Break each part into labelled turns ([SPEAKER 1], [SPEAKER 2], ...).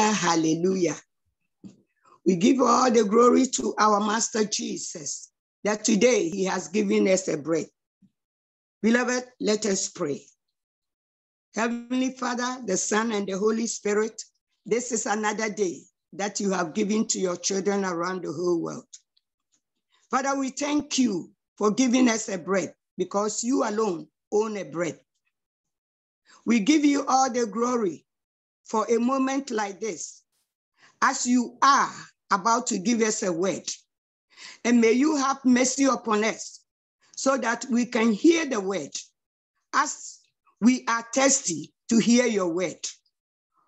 [SPEAKER 1] hallelujah. We give all the glory to our Master Jesus that today he has given us a break. Beloved, let us pray. Heavenly Father, the Son, and the Holy Spirit, this is another day that you have given to your children around the whole world. Father, we thank you for giving us a breath because you alone own a breath. We give you all the glory for a moment like this, as you are about to give us a word. And may you have mercy upon us so that we can hear the word as we are thirsty to hear your word.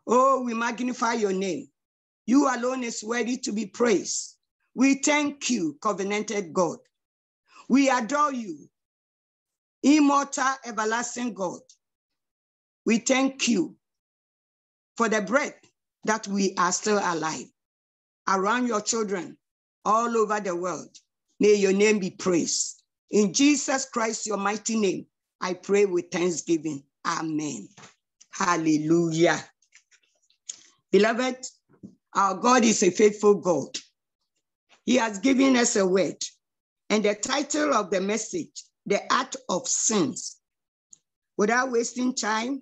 [SPEAKER 1] Oh, we magnify your name. You alone is worthy to be praised. We thank you, covenanted God. We adore you, immortal, everlasting God. We thank you for the breath that we are still alive around your children all over the world. May your name be praised. In Jesus Christ, your mighty name, I pray with thanksgiving. Amen. Hallelujah. Beloved, our God is a faithful God. He has given us a word, and the title of the message, The Acts of Sins. Without wasting time,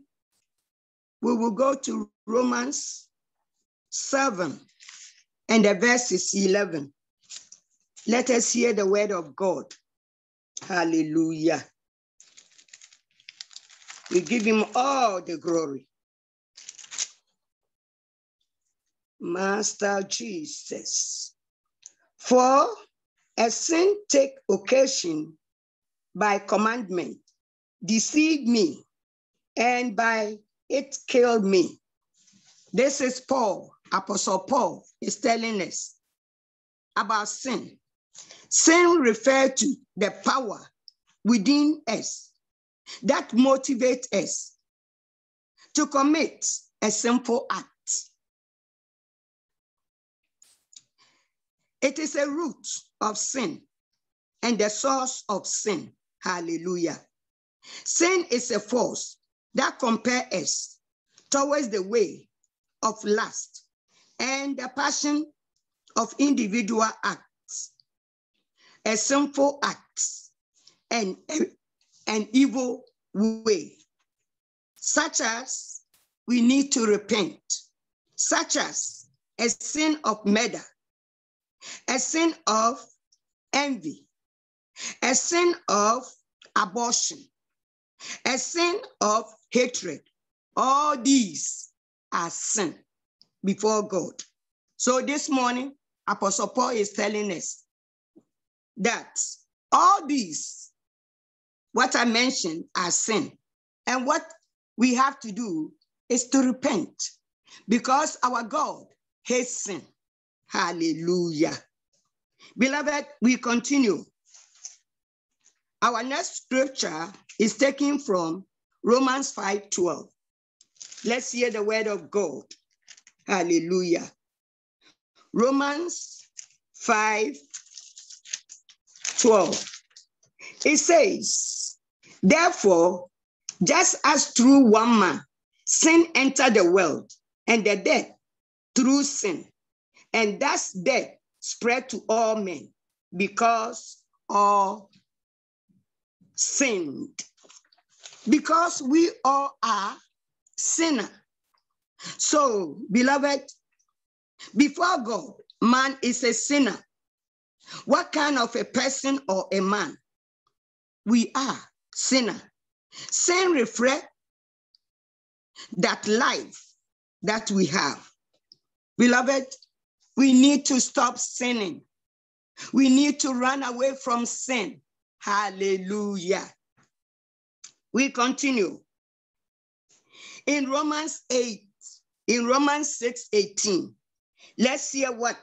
[SPEAKER 1] we will go to Romans 7, and the verse is 11. Let us hear the word of God. Hallelujah. We give him all the glory. Master Jesus. For a sin take occasion by commandment, deceive me, and by it killed me. This is Paul, Apostle Paul, is telling us about sin. Sin refers to the power within us that motivates us to commit a sinful act. It is a root of sin and the source of sin. Hallelujah. Sin is a force that compels us towards the way of lust and the passion of individual acts, a sinful act, and an evil way, such as we need to repent, such as a sin of murder, a sin of envy, a sin of abortion, a sin of hatred. All these are sin before God. So this morning, Apostle Paul is telling us that all these, what I mentioned, are sin. And what we have to do is to repent because our God hates sin. Hallelujah. Beloved, we continue. Our next scripture is taken from Romans 5 12. Let's hear the word of God. Hallelujah. Romans 5 12. It says, Therefore, just as through one man sin entered the world, and the death through sin, and thus death spread to all men because all sinned. Because we all are sinner. So, beloved, before God, man is a sinner. What kind of a person or a man? We are sinner. Sin reflect that life that we have. Beloved, we need to stop sinning. We need to run away from sin. Hallelujah. We continue. In Romans 8, in Romans 6 18, let's hear what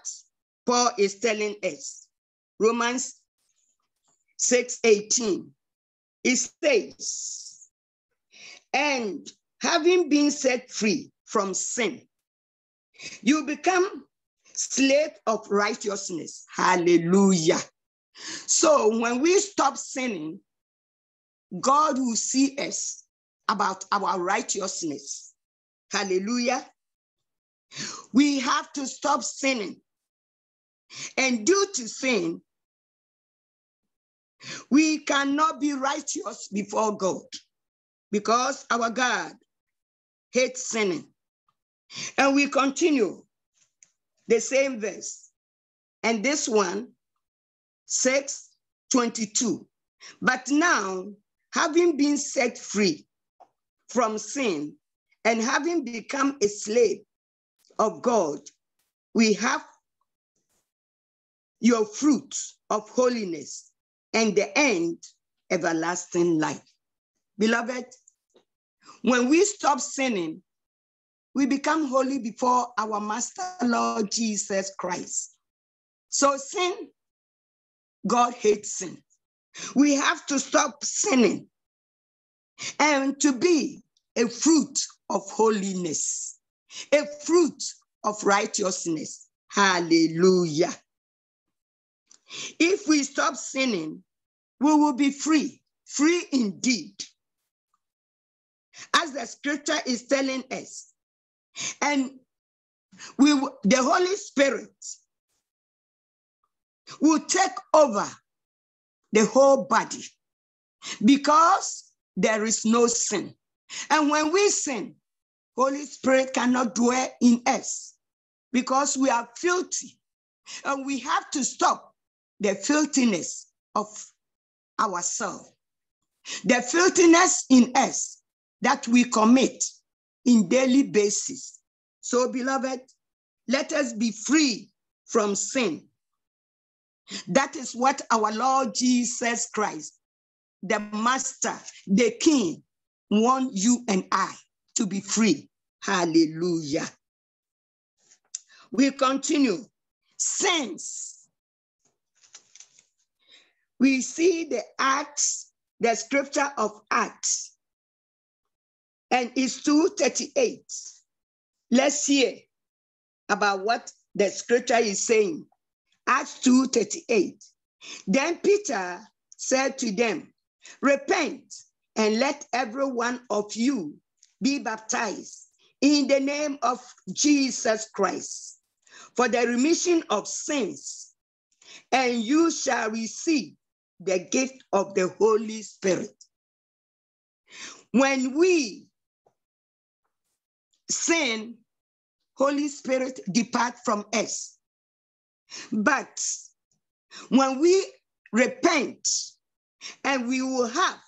[SPEAKER 1] Paul is telling us. Romans 6 18. It says, and having been set free from sin, you become slave of righteousness. Hallelujah. So when we stop sinning, God will see us about our righteousness. Hallelujah. We have to stop sinning. And due to sin, we cannot be righteous before God because our God hates sinning. And we continue the same verse. And this one, 6 22. But now, having been set free from sin and having become a slave of God, we have your fruit of holiness and the end, everlasting life. Beloved, when we stop sinning, we become holy before our Master Lord Jesus Christ. So, sin, God hates sin. We have to stop sinning and to be a fruit of holiness, a fruit of righteousness. Hallelujah. If we stop sinning, we will be free, free indeed. As the scripture is telling us. And we the Holy Spirit will take over the whole body because there is no sin. And when we sin, Holy Spirit cannot dwell in us because we are filthy. And we have to stop the filthiness of ourselves, the filthiness in us that we commit in daily basis. So, beloved, let us be free from sin. That is what our Lord Jesus Christ, the Master, the King, want you and I to be free. Hallelujah. We continue. Since we see the Acts, the scripture of Acts, and it's 238. Let's hear about what the scripture is saying. Acts 2:38. Then Peter said to them, Repent and let every one of you be baptized in the name of Jesus Christ for the remission of sins, and you shall receive the gift of the Holy Spirit. When we sin, Holy Spirit depart from us. But when we repent and we will have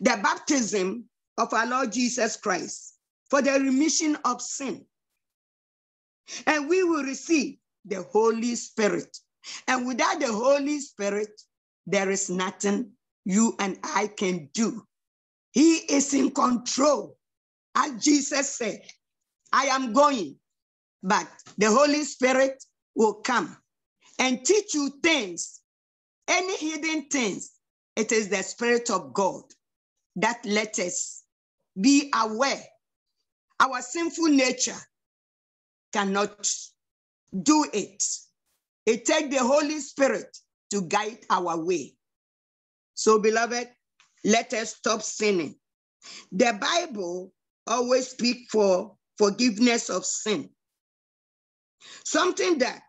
[SPEAKER 1] the baptism of our Lord Jesus Christ for the remission of sin, and we will receive the Holy Spirit. And without the Holy Spirit, there is nothing you and I can do. He is in control. As Jesus said, I am going, but the Holy Spirit will come and teach you things, any hidden things. It is the Spirit of God that let us be aware. Our sinful nature cannot do it. It takes the Holy Spirit to guide our way. So, beloved, let us stop sinning. The Bible always speak for forgiveness of sin. Something that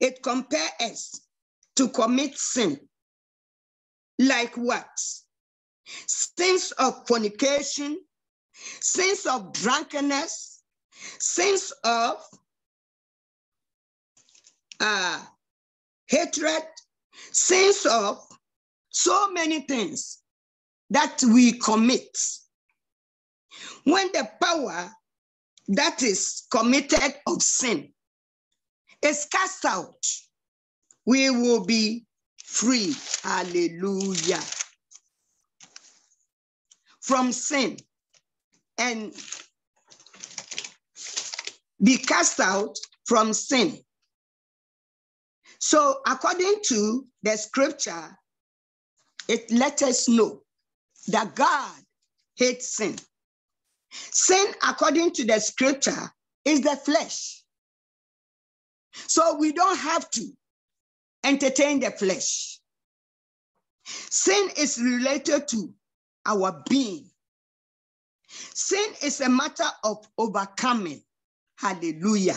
[SPEAKER 1] it compares us to commit sin. Like what? Sins of fornication, sins of drunkenness, sins of uh, hatred, sins of so many things that we commit when the power that is committed of sin is cast out, we will be free. Hallelujah. From sin and be cast out from sin. So, according to the scripture, it let us know that God hates sin. Sin, according to the scripture, is the flesh. So we don't have to entertain the flesh. Sin is related to our being. Sin is a matter of overcoming. Hallelujah.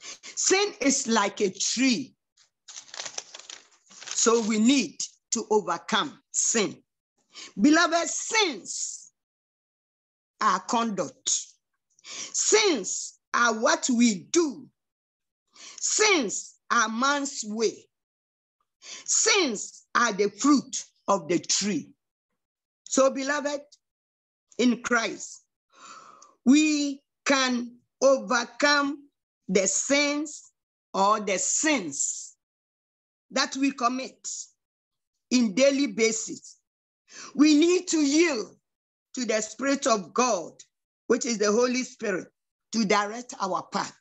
[SPEAKER 1] Sin is like a tree. So we need to overcome sin. Beloved, sins are conduct. Sins are what we do. Sins are man's way. Sins are the fruit of the tree. So, beloved, in Christ, we can overcome the sins or the sins that we commit in daily basis. We need to yield to the Spirit of God, which is the Holy Spirit, to direct our path.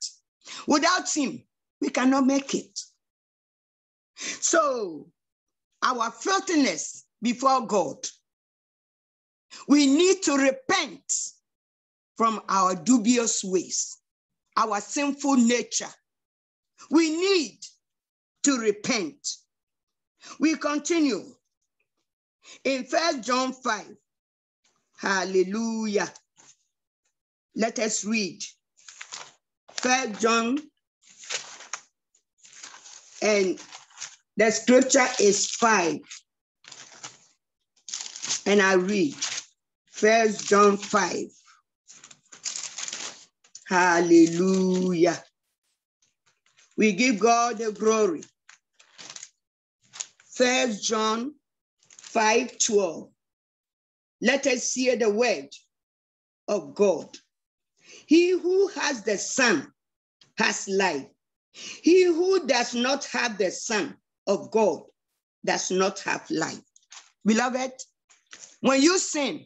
[SPEAKER 1] Without Him, we cannot make it. So, our filthiness before God, we need to repent from our dubious ways, our sinful nature. We need to repent. We continue in First John 5. Hallelujah. Let us read. First John and the scripture is 5. And I read First John 5. Hallelujah. We give God the glory. First John 5 12. Let us hear the word of God. He who has the Son has life. He who does not have the Son of God does not have life. Beloved, when you sin,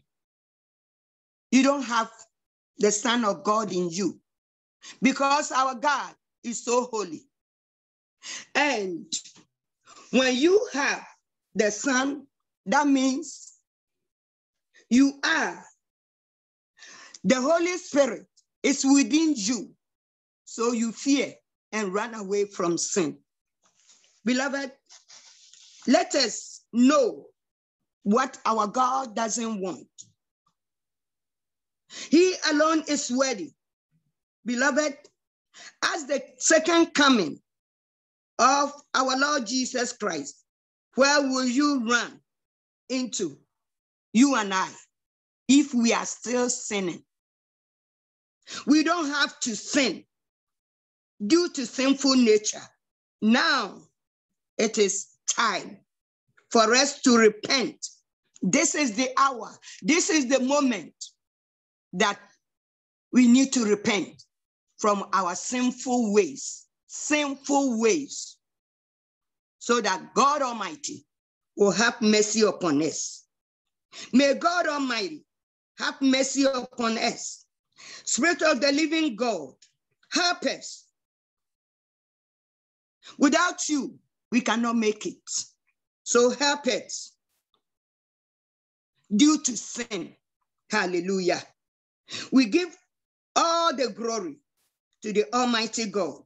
[SPEAKER 1] you don't have the Son of God in you because our God is so holy. And when you have the Son, that means you are. The Holy Spirit is within you. So you fear and run away from sin. Beloved, let us know what our God doesn't want. He alone is worthy. Beloved, as the second coming of our Lord Jesus Christ, where will you run into, you and I, if we are still sinning? We don't have to sin due to sinful nature. Now it is time for us to repent. This is the hour, this is the moment that we need to repent from our sinful ways, sinful ways, so that God Almighty will have mercy upon us. May God Almighty have mercy upon us. Spirit of the living God, help us. Without you, we cannot make it. So help us due to sin. Hallelujah. We give all the glory to the Almighty God.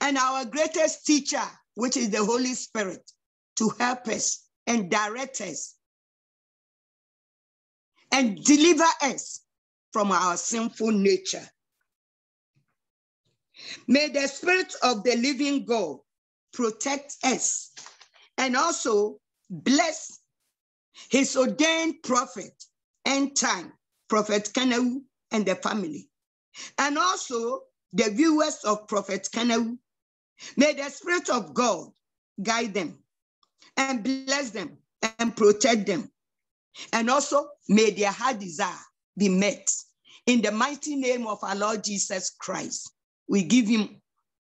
[SPEAKER 1] And our greatest teacher, which is the Holy Spirit, to help us and direct us and deliver us from our sinful nature. May the Spirit of the living God protect us and also bless his ordained prophet and time, Prophet Kanawu and the family, and also the viewers of Prophet Kanawu. May the Spirit of God guide them and bless them and protect them. And also may their heart desire be met. In the mighty name of our Lord Jesus Christ, we give him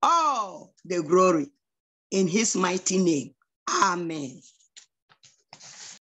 [SPEAKER 1] all the glory in his mighty name. Amen.